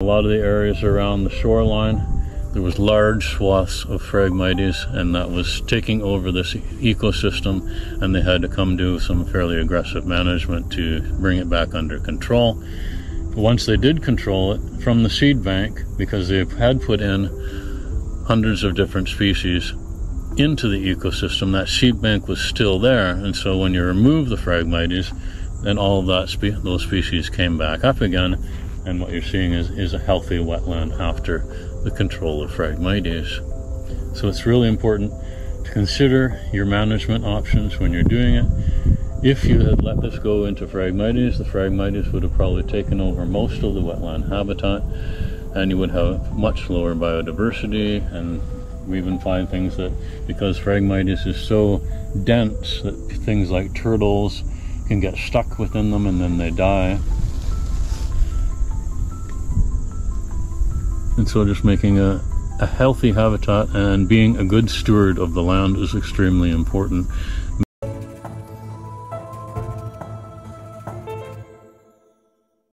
A lot of the areas around the shoreline, there was large swaths of Phragmites and that was taking over this ecosystem and they had to come do some fairly aggressive management to bring it back under control. Once they did control it from the seed bank, because they had put in hundreds of different species into the ecosystem, that seed bank was still there. And so when you remove the Phragmites, then all of that spe- those species came back up again and what you're seeing is, is a healthy wetland after the control of Phragmites. So it's really important to consider your management options when you're doing it. If you had let this go into Phragmites, the Phragmites would have probably taken over most of the wetland habitat and you would have much lower biodiversity and we even find things that because Phragmites is so dense that things like turtles can get stuck within them and then they die. And so just making a, a healthy habitat and being a good steward of the land is extremely important.